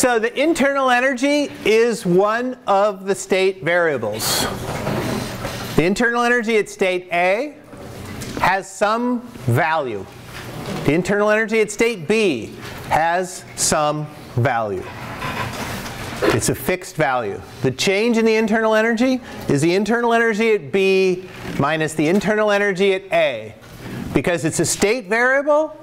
So the internal energy is one of the state variables. The internal energy at state A has some value. The internal energy at state B has some value. It's a fixed value. The change in the internal energy is the internal energy at B minus the internal energy at A. Because it's a state variable,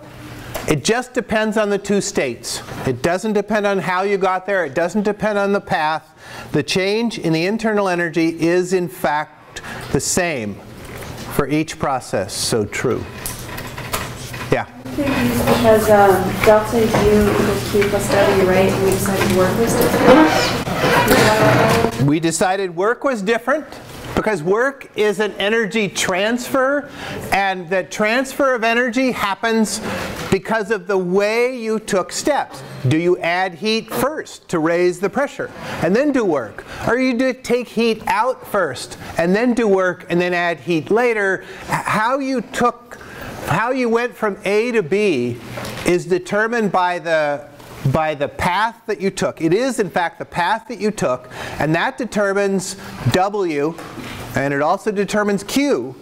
it just depends on the two states. It doesn't depend on how you got there. It doesn't depend on the path. The change in the internal energy is in fact the same for each process. So true. Yeah? Because um, delta U equals Q plus W, right? And we decided work was different. We decided work was different because work is an energy transfer and the transfer of energy happens because of the way you took steps. Do you add heat first to raise the pressure and then do work? Or you do take heat out first and then do work and then add heat later? How you took how you went from A to B is determined by the by the path that you took. It is in fact the path that you took and that determines W and it also determines Q.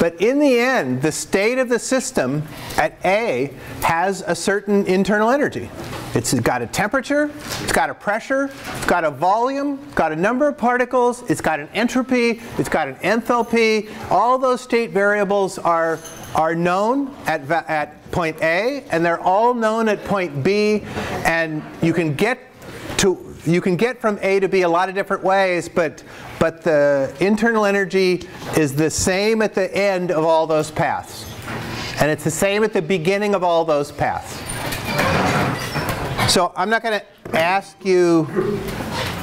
But in the end, the state of the system at A has a certain internal energy. It's got a temperature, it's got a pressure, it's got a volume, it's got a number of particles, it's got an entropy, it's got an enthalpy. All those state variables are, are known at, at point A, and they're all known at point B, and you can get to you can get from A to B a lot of different ways, but, but the internal energy is the same at the end of all those paths. And it's the same at the beginning of all those paths. So I'm not going to ask you,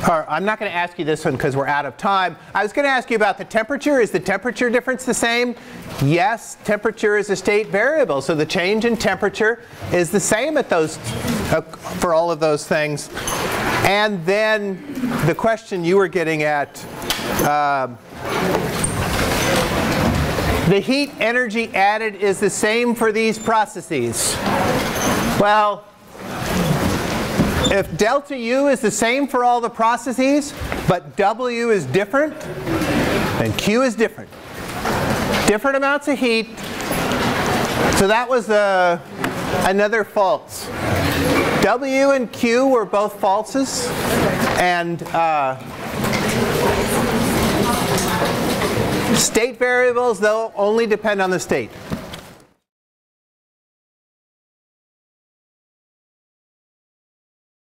or I'm not going to ask you this one because we're out of time. I was going to ask you about the temperature. Is the temperature difference the same? Yes, temperature is a state variable. So the change in temperature is the same at those, uh, for all of those things. And then the question you were getting at, uh, the heat energy added is the same for these processes. Well, if delta U is the same for all the processes, but W is different, then Q is different. Different amounts of heat. So that was uh, another false. W and Q were both falses, and uh, state variables, they'll only depend on the state.